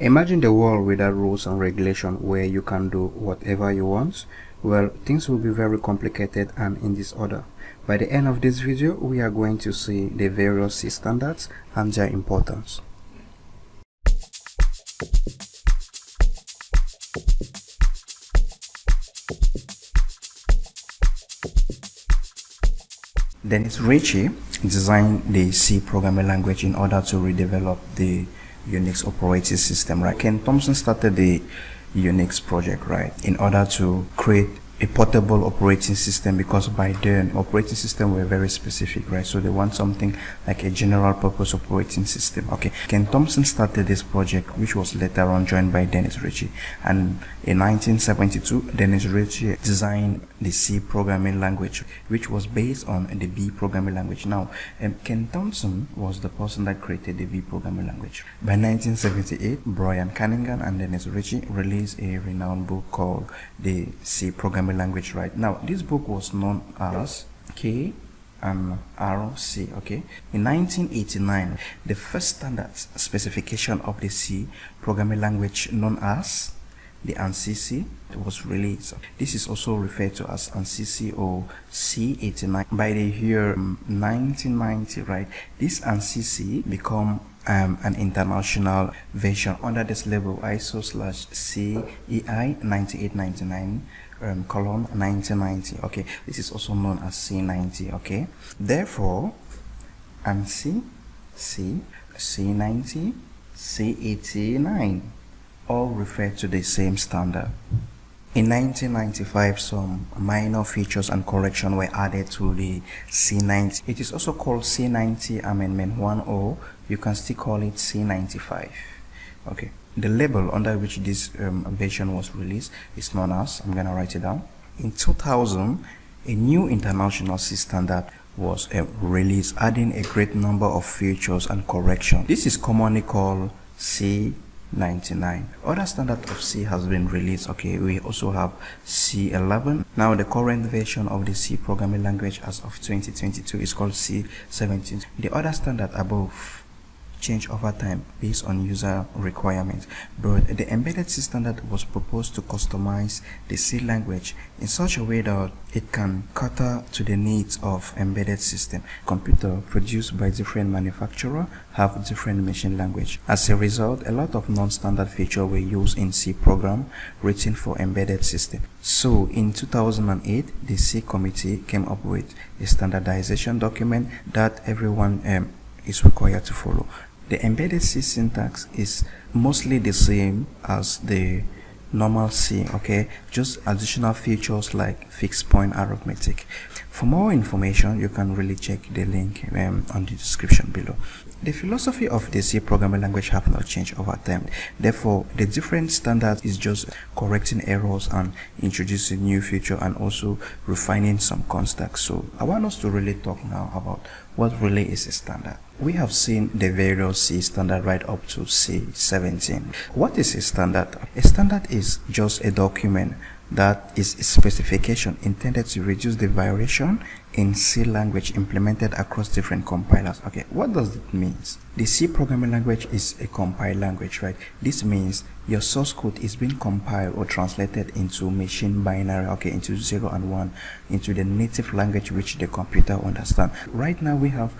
Imagine the world without rules and regulation where you can do whatever you want. Well, things will be very complicated and in this order. By the end of this video, we are going to see the various C standards and their importance. Dennis Ritchie designed the C programming language in order to redevelop the Unix operating system, right? Ken Thompson started the Unix project, right, in order to create a portable operating system because by then operating system were very specific right? So they want something like a general purpose operating system. Okay. Ken thompson started this project which was later on joined by dennis ritchie. And in 1972 dennis ritchie designed the c programming language which was based on the b programming language. Now um, ken thompson was the person that created the b programming language. By 1978 brian kernighan and dennis ritchie released a renowned book called the c programming language right now this book was known as K and RC okay in 1989 the first standard specification of the C programming language known as the ANSI was released. This is also referred to as ANSI or C89 by the year 1990, right? This ANSI become um, an international version under this label ISO slash CEI 9899 um, column 1990 okay this is also known as C90 okay therefore ANSI C c c90 C89 all refer to the same standard in 1995, some minor features and correction were added to the C90. It is also called C90 Amendment 1.0. You can still call it C95. Okay. The label under which this um, version was released is known as, I'm to write it down. In 2000, a new international C standard was uh, released, adding a great number of features and corrections. This is commonly called C 99 other standard of c has been released okay we also have c11 now the current version of the c programming language as of 2022 is called c17 the other standard above change over time based on user requirements but the embedded standard was proposed to customize the C language in such a way that it can cater to the needs of embedded system. Computer produced by different manufacturer have different machine language. As a result, a lot of non-standard features were used in C program written for embedded system. So in 2008, the C committee came up with a standardization document that everyone um, is required to follow. The embedded C syntax is mostly the same as the normal C, okay? Just additional features like fixed point arithmetic. For more information, you can really check the link um, on the description below. The philosophy of the C programming language have not changed over time. Therefore, the different standards is just correcting errors and introducing new feature and also refining some constructs. So I want us to really talk now about what really is a standard. We have seen the various C standard right up to C17. What is a standard? A standard is just a document that is a specification intended to reduce the variation in C language implemented across different compilers. Okay, what does it mean? The C programming language is a compiled language, right? This means your source code is being compiled or translated into machine binary, okay, into 0 and 1, into the native language which the computer understands. Right now we have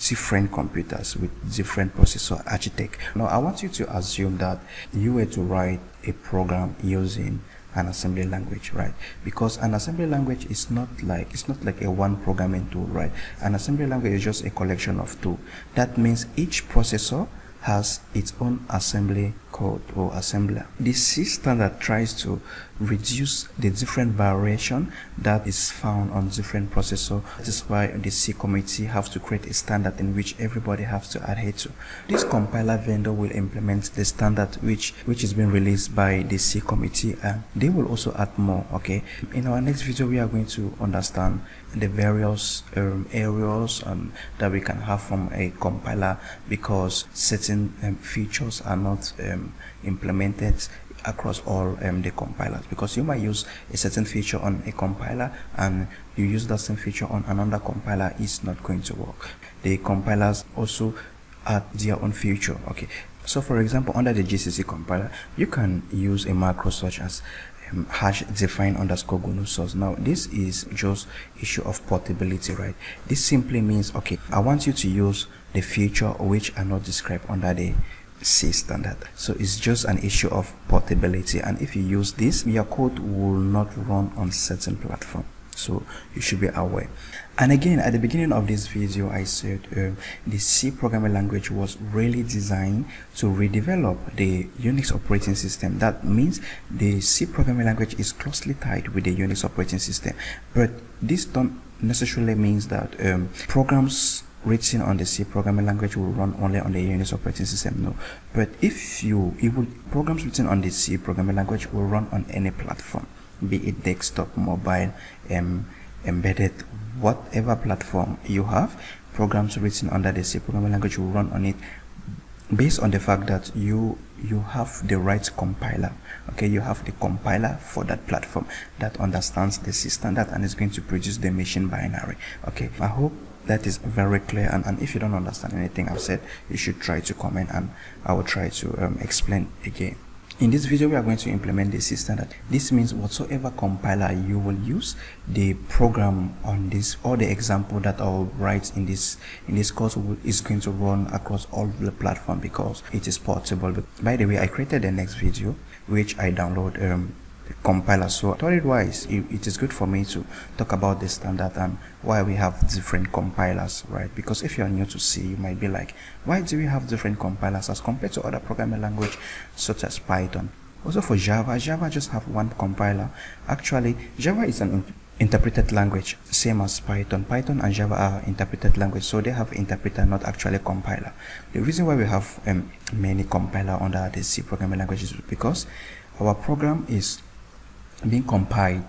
different computers with different processor architect. Now I want you to assume that you were to write a program using an assembly language right? Because an assembly language is not like it's not like a one programming tool right? An assembly language is just a collection of two. That means each processor has its own assembly code or assembler. The C standard tries to reduce the different variation that is found on different processor. This is why the C committee have to create a standard in which everybody has to adhere to. This compiler vendor will implement the standard which which is being released by the C committee and they will also add more okay in our next video we are going to understand the various um, areas um, that we can have from a compiler because certain um, features are not um, implemented across all um, the compilers because you might use a certain feature on a compiler and you use that same feature on another compiler is not going to work the compilers also add their own feature okay So for example, under the GCC compiler, you can use a macro such as um, hash define underscore GNU source. Now, this is just issue of portability, right? This simply means, okay, I want you to use the feature which are not described under the C standard. So it's just an issue of portability. And if you use this, your code will not run on certain platform so you should be aware and again at the beginning of this video i said um, the c programming language was really designed to redevelop the unix operating system that means the c programming language is closely tied with the unix operating system but this don't necessarily means that um, programs written on the C programming language will run only on the Unix operating system. No, but if you, it will programs written on the C programming language will run on any platform be it desktop, mobile, um, embedded, whatever platform you have, programs written under the C programming language will run on it based on the fact that you you have the right compiler okay you have the compiler for that platform that understands the C standard and is going to produce the machine binary okay i hope that is very clear and, and if you don't understand anything i've said you should try to comment and i will try to um, explain again in this video, we are going to implement the C standard. This means whatsoever compiler you will use, the program on this or the example that I'll write in this in this course is going to run across all the platform because it is portable. By the way, I created the next video which I download um, compiler so thought wise it, it is good for me to talk about the standard and why we have different compilers right? Because if you're new to C you might be like why do we have different compilers as compared to other programming language such as Python? Also for Java Java just have one compiler. Actually Java is an interpreted language same as Python. Python and Java are interpreted language so they have interpreter not actually compiler. The reason why we have um, many compiler under the C programming language is because our program is being compiled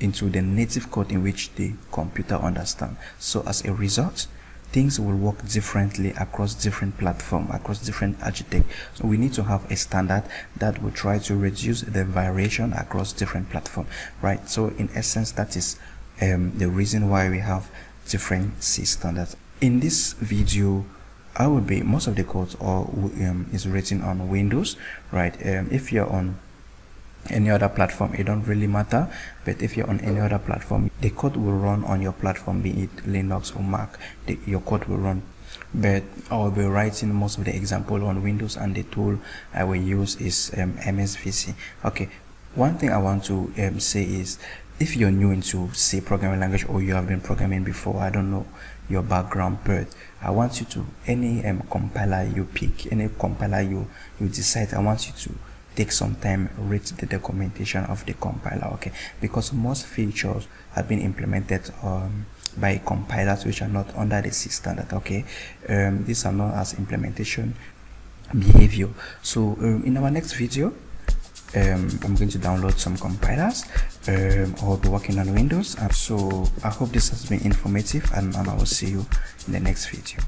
into the native code in which the computer understands. So as a result, things will work differently across different platforms, across different architects. So we need to have a standard that will try to reduce the variation across different platforms, right? So in essence, that is um, the reason why we have different C standards. In this video, I will be most of the code or um, is written on Windows, right? Um, if you're on any other platform it don't really matter but if you're on any other platform the code will run on your platform be it linux or mac the, your code will run but I will be writing most of the example on Windows and the tool I will use is um, MSVC. Okay, one thing I want to um, say is if you're new into C programming language or you have been programming before, I don't know your background, but I want you to any um, compiler you pick, any compiler you you decide, I want you to take some time read the documentation of the compiler okay? Because most features have been implemented um, by compilers which are not under the C standard okay? Um, these are known as implementation behavior. So um, in our next video um, I'm going to download some compilers um, I'll be working on Windows so I hope this has been informative and, and I will see you in the next video